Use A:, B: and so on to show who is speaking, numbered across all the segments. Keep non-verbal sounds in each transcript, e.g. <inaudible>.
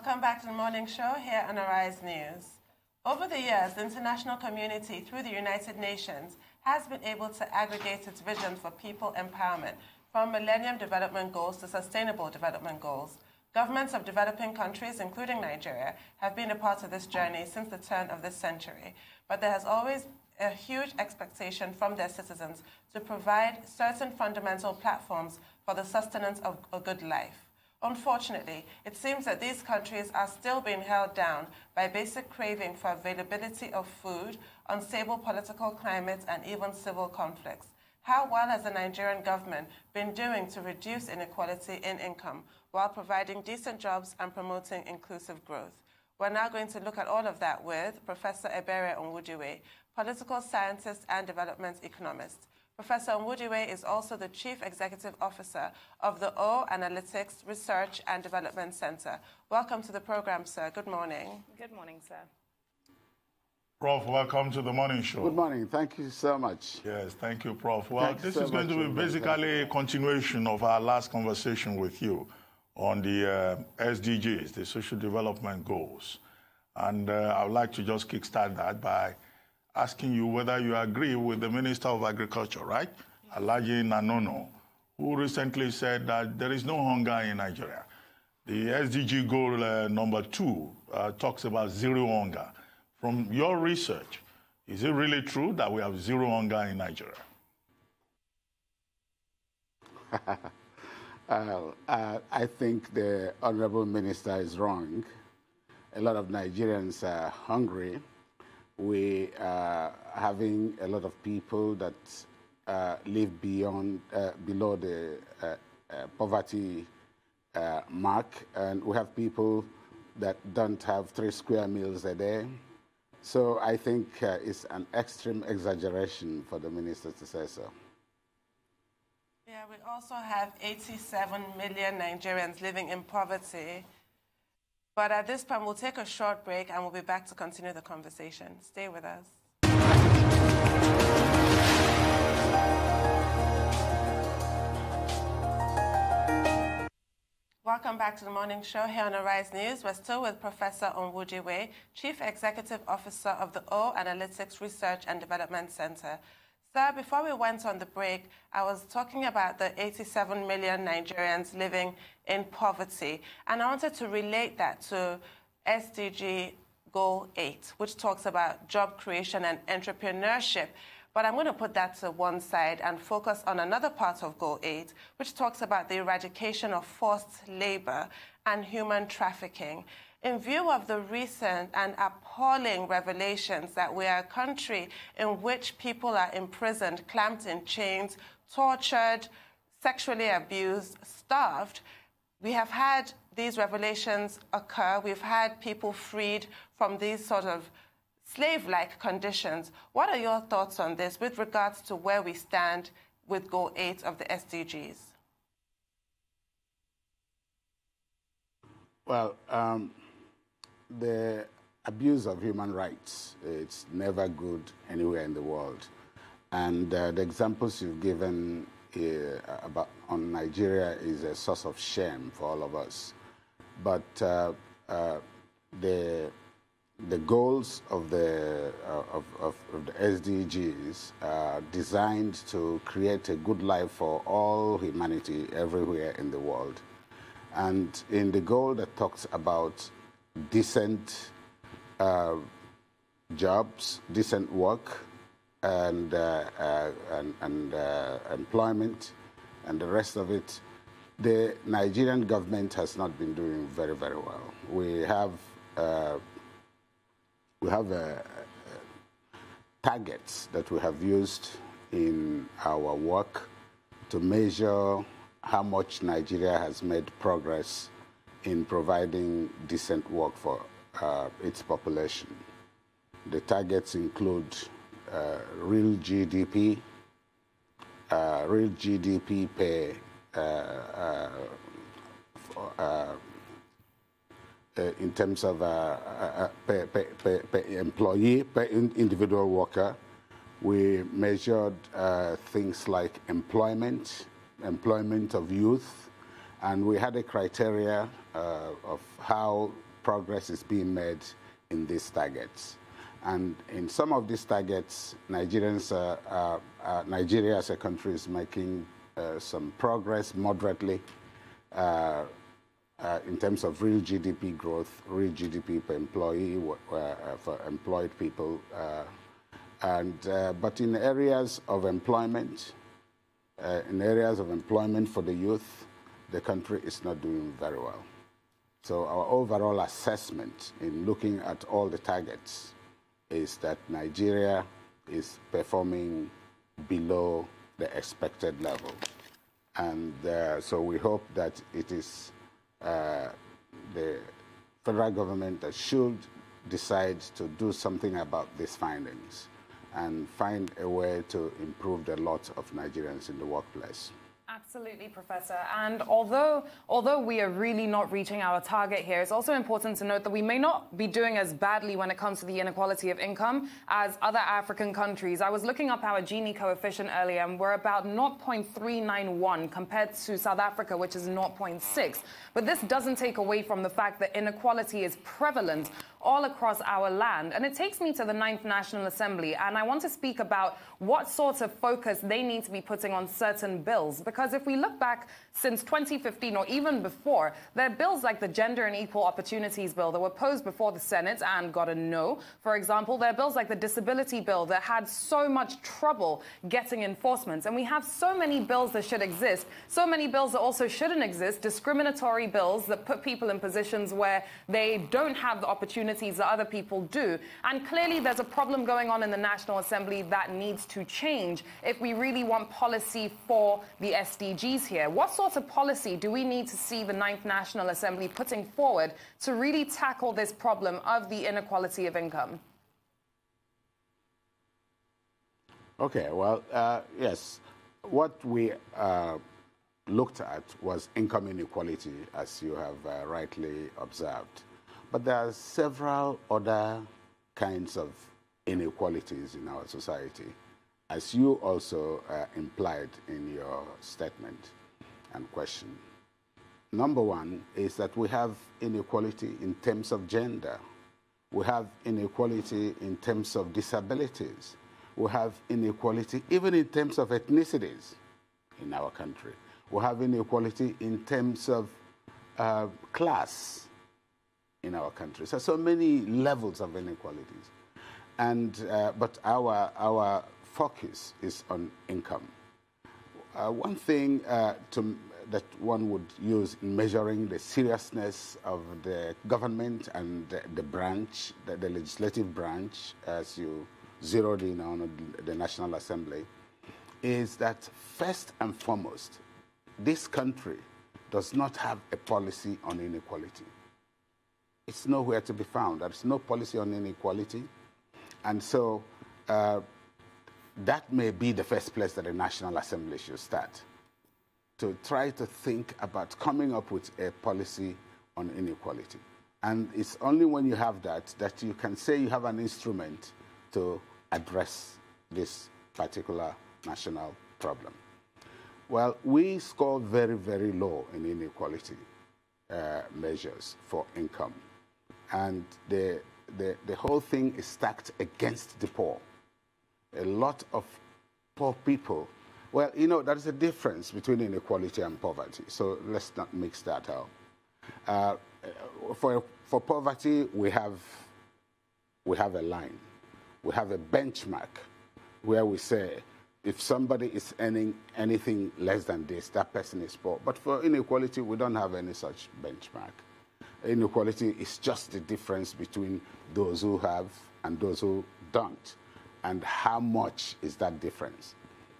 A: Welcome back to the morning show here on Arise News. Over the years, the international community, through the United Nations, has been able to aggregate its vision for people empowerment from Millennium Development Goals to Sustainable Development Goals. Governments of developing countries, including Nigeria, have been a part of this journey since the turn of this century, but there has always a huge expectation from their citizens to provide certain fundamental platforms for the sustenance of a good life. Unfortunately, it seems that these countries are still being held down by basic craving for availability of food, unstable political climates, and even civil conflicts. How well has the Nigerian government been doing to reduce inequality in income while providing decent jobs and promoting inclusive growth? We're now going to look at all of that with Professor Ebere Onwudiwe, political scientist and development economist. Professor Onwudiwe is also the Chief Executive Officer of the O Analytics Research and Development Center. Welcome to the program, sir. Good morning.
B: Good morning, sir.
C: Prof, welcome to the morning show.
D: Good morning. Thank you so much.
C: Yes, thank you, Prof. Well,
D: Thanks
C: this
D: so
C: is going to be basically a continuation of our last conversation with you on the uh, SDGs, the Social Development Goals. And uh, I would like to just kickstart that by asking you whether you agree with the Minister of Agriculture, right? Alhaji Nanono, who recently said that there is no hunger in Nigeria. The SDG goal uh, number two uh, talks about zero hunger. From your research, is it really true that we have zero hunger in Nigeria? <laughs>
D: uh, I think the Honorable Minister is wrong. A lot of Nigerians are hungry we are having a lot of people that uh, live beyond, uh, below the uh, uh poverty uh, mark, and we have people that don't have three square meals a day. So I think uh, it's an extreme exaggeration for the minister to say so.
A: Yeah, we also have 87 million Nigerians living in poverty. But at this point, we'll take a short break and we'll be back to continue the conversation. Stay with us. Welcome back to the morning show here on Arise News. We're still with Professor Onwudiwe, Chief Executive Officer of the O Analytics Research and Development Center. Sir, before we went on the break, I was talking about the 87 million Nigerians living in poverty, and I wanted to relate that to SDG Goal 8, which talks about job creation and entrepreneurship. But I'm going to put that to one side and focus on another part of Goal 8, which talks about the eradication of forced labor and human trafficking in view of the recent and appalling revelations that we are a country in which people are imprisoned, clamped in chains, tortured, sexually abused, starved, we have had these revelations occur. We've had people freed from these sort of slave like conditions. What are your thoughts on this with regards to where we stand with Goal 8 of the SDGs?
D: Well, um, the abuse of human rights, it's never good anywhere in the world. And uh, the examples you've given uh, about on Nigeria is a source of shame for all of us. But uh, uh the the goals of the uh, of, of, of, the SDGs are designed to create a good life for all humanity everywhere in the world. And in the goal that talks about decent uh, jobs, decent work, and, uh, uh, and, and uh, employment, and the rest of it, the Nigerian government has not been doing very, very well. We have uh, we have targets that we have used in our work to measure how much Nigeria has made progress in providing decent work for uh, its population. The targets include uh, real GDP, uh, real GDP per, uh, uh, uh, in terms of per, per, per, per, employee, per in individual worker. We measured things like employment, employment of youth, and we had a criteria uh, of how progress is being made in these targets. And in some of these targets, Nigerians, uh, uh, Nigeria as a country is making uh, some progress moderately uh, uh, in terms of real GDP growth, real GDP per employee for employed people. and, but in areas of employment, in areas of employment for the youth, the country is not doing very well. So our overall assessment in looking at all the targets is that Nigeria is performing below the expected level. And uh, so we hope that it is uh, the federal government that should decide to do something about these findings and find a way to improve the lot of Nigerians in the workplace.
B: Absolutely, Professor. And although, although we are really not reaching our target here, it's also important to note that we may not be doing as badly when it comes to the inequality of income as other African countries. I was looking up our Gini coefficient earlier, and we're about 0.391 compared to South Africa, which is 0.6. But this doesn't take away from the fact that inequality is prevalent all across our land. And it takes me to the Ninth National Assembly, and I want to speak about what sort of focus they need to be putting on certain bills. Because if we look back since 2015 or even before, there are bills like the Gender and Equal Opportunities Bill that were posed before the Senate and got a no. For example, there are bills like the Disability Bill that had so much trouble getting enforcement. And we have so many bills that should exist, so many bills that also shouldn't exist, discriminatory bills that put people in positions where they don't have the opportunity opportunities that other people do. And clearly, there's a problem going on in the National Assembly that needs to change if we really want policy for the SDGs here. What sort of policy do we need to see the Ninth National Assembly putting forward to really tackle this problem of the inequality of income?
D: Okay, well, uh, yes. What we uh, looked at was income inequality, as you have uh, rightly observed. But there are several other kinds of inequalities in our society, as you also uh, implied in your statement and question. Number one is that we have inequality in terms of gender. We have inequality in terms of disabilities. We have inequality even in terms of ethnicities in our country. We have inequality in terms of uh, class in our country. So, so many levels of inequalities. And, uh, but our, our focus is on income. Uh, one thing uh, to, that one would use in measuring the seriousness of the government and the, the branch, the, the, legislative branch, as you zeroed in on the National Assembly, is that first and foremost, this country does not have a policy on inequality it's nowhere to be found. There's no policy on inequality. And so uh, that may be the first place that the National Assembly should start to try to think about coming up with a policy on inequality. And it's only when you have that that you can say you have an instrument to address this particular national problem. Well, we score very, very low in inequality uh, measures for income and the, the, the whole thing is stacked against the poor. A lot of poor people. Well, you know, there is a difference between inequality and poverty, so let's not mix that up. Uh, for, for poverty, we have, we have a line, we have a benchmark where we say if somebody is earning anything less than this, that person is poor. But for inequality, we don't have any such benchmark inequality is just the difference between those who have and those who don't. And how much is that difference?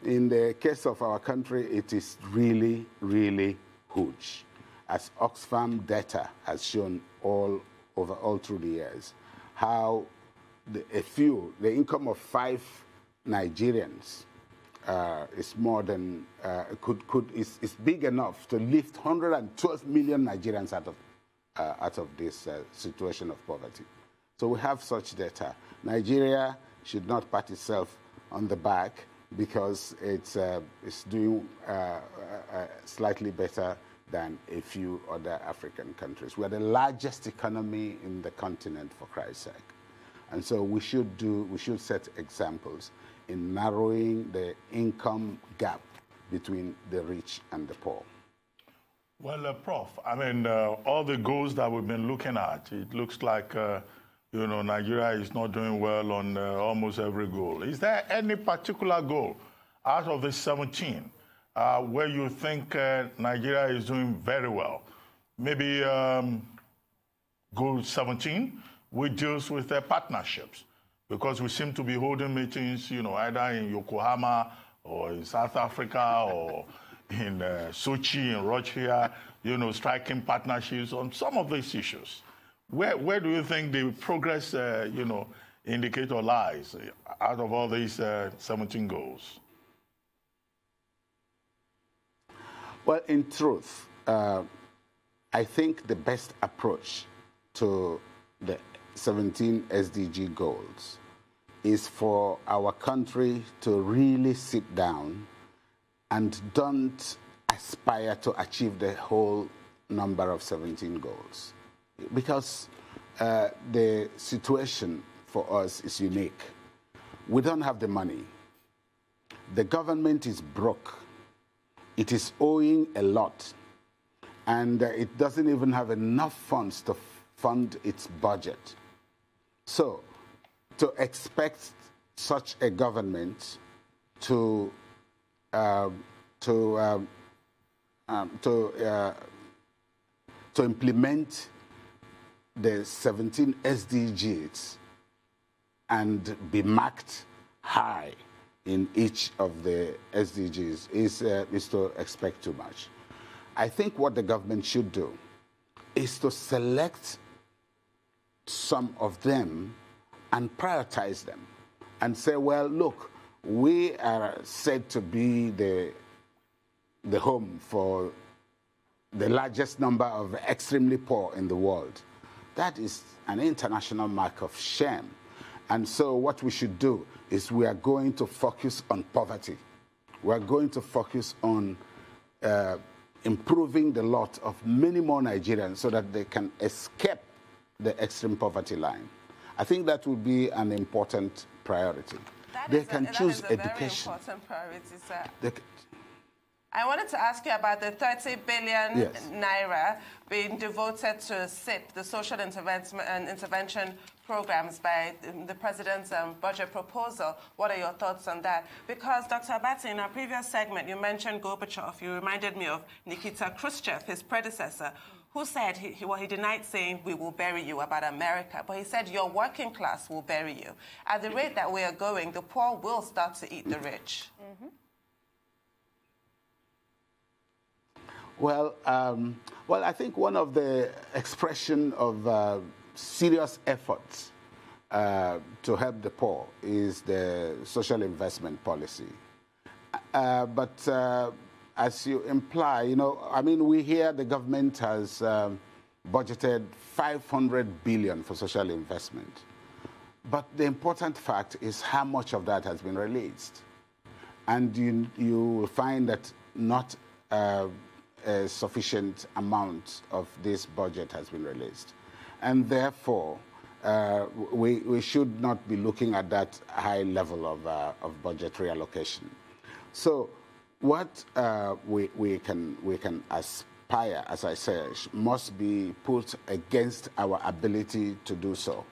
D: In the case of our country, it is really, really huge. As Oxfam data has shown all over all through the years, how the, a few, the income of five Nigerians uh, is more than, uh, could, could, is, is big enough to lift 112 million Nigerians out of uh, out of this uh, situation of poverty. So we have such data. Nigeria should not pat itself on the back because it's, uh, it's doing uh, uh, uh, slightly better than a few other African countries. We are the largest economy in the continent, for Christ's sake. And so we should do, we should set examples in narrowing the income gap between the rich and the poor.
C: Well, uh, Prof, I mean, uh, all the goals that we've been looking at, it looks like, uh, you know, Nigeria is not doing well on uh, almost every goal. Is there any particular goal out of the 17 uh, where you think uh, Nigeria is doing very well? Maybe um, goal 17, which deals with their partnerships, because we seem to be holding meetings, you know, either in Yokohama or in South Africa or in uh, Sochi, in Russia, you know, striking partnerships on some of these issues. Where, where do you think the progress, uh, you know, indicator lies out of all these uh, 17 goals?
D: Well, in truth, uh, I think the best approach to the 17 SDG goals is for our country to really sit down and don't aspire to achieve the whole number of 17 goals. Because uh, the situation for us is unique. We don't have the money. The government is broke. It is owing a lot. And uh, it doesn't even have enough funds to fund its budget. So, to expect such a government to um, to um, um, to uh, to implement the 17 SDGs and be marked high in each of the SDGs is, uh, is to expect too much. I think what the government should do is to select some of them and prioritize them and say, well, look, we are said to be the, the home for the largest number of extremely poor in the world. That is an international mark of shame. And so, what we should do is we are going to focus on poverty. We are going to focus on uh, improving the lot of many more Nigerians so that they can escape the extreme poverty line. I think that would be an important priority.
A: That
D: they can
A: a,
D: choose
A: that is a
D: education.
A: Very important priority, sir.
D: They,
A: I wanted to ask you about the 30 billion
D: Yes.
A: naira being devoted to SIP, the social intervention uh, programs by the president's um, budget proposal. What are your thoughts on that? Because Dr. Abati, in our previous segment, you mentioned Gorbachev. You reminded me of Nikita Khrushchev, his predecessor, who said, he, he- well, he denied saying we will bury you about America, but he said your working class will bury you. At the rate that we are going, the poor will start to eat the rich.
D: Well, um, well, I think one of the expression of uh, serious efforts uh, to help the poor is the social investment policy. Uh, but uh, as you imply, you know, I mean, we hear the government has um, budgeted 500 billion for social investment. But the important fact is how much of that has been released and you, you will find that not uh, a sufficient amount of this budget has been released. And therefore, uh, we, we should not be looking at that high level of, uh, of budgetary allocation. So, what uh, we, we, can, we can aspire, as I said, must be put against our ability to do so.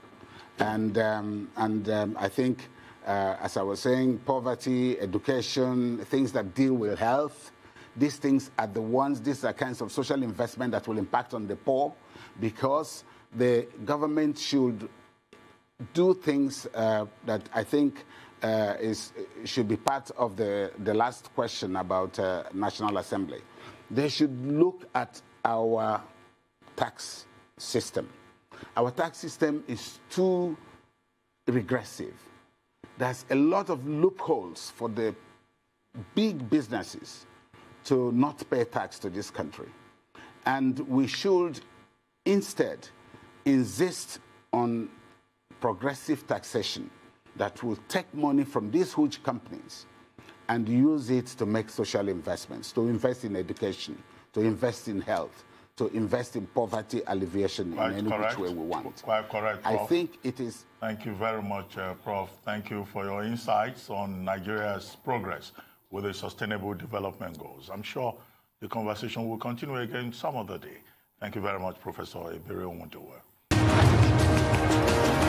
D: And, um, and um, I think, uh, as I was saying, poverty, education, things that deal with health, these things are the ones, these are kinds of social investment that will impact on the poor because the government should do things uh, that I think uh, is, should be part of the, the last question about uh, National Assembly. They should look at our tax system. Our tax system is too regressive. There's a lot of loopholes for the big businesses to not pay tax to this country. And we should instead insist on progressive taxation that will take money from these huge companies and use it to make social investments, to invest in education, to invest in health, to invest in poverty alleviation
C: Quite
D: in any
C: correct.
D: which way we want.
C: Quite correct,
D: I think it is
C: Thank you very much, uh, Prof. Thank you for your insights on Nigeria's progress with the Sustainable Development Goals. I'm sure the conversation will continue again some other day. Thank you very much, Professor Onwudiwe. 何?